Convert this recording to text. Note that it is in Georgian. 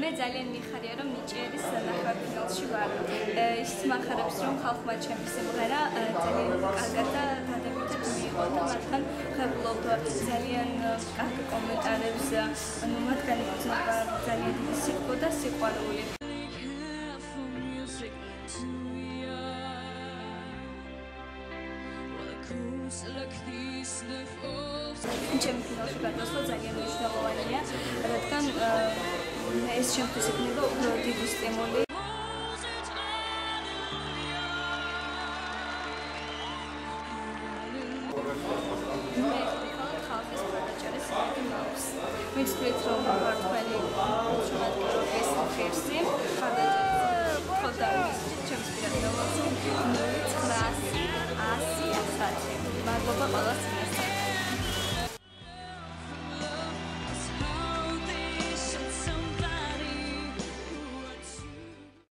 მე ძალიან მიხარია რომ ნიჭიერის ნახევარფინალში ვარ. ის მახარებს რომ ხალხმა ჩემი სიმღერა ძალიან კარგად და დადებითად მიიღო და მათთან ხებლობ ძალიან კარგ კომენტარებს, ანუ მათგან იგრძნობა ძალიან დიდი სიყვარული და სიყვარული. ჩემი ფინალში გადასვლა ძალიან მნიშვნელოვანია, რადგან ეს შემთხვევით იქნება უფრო დიდი სტიმული. ვიცით რომ მართალი შემოგვიყვეს ხერსი, ხარდაჭერა ხოდა ჩემს პირად დავასწრებ 900 100 100 მადლობა ყველას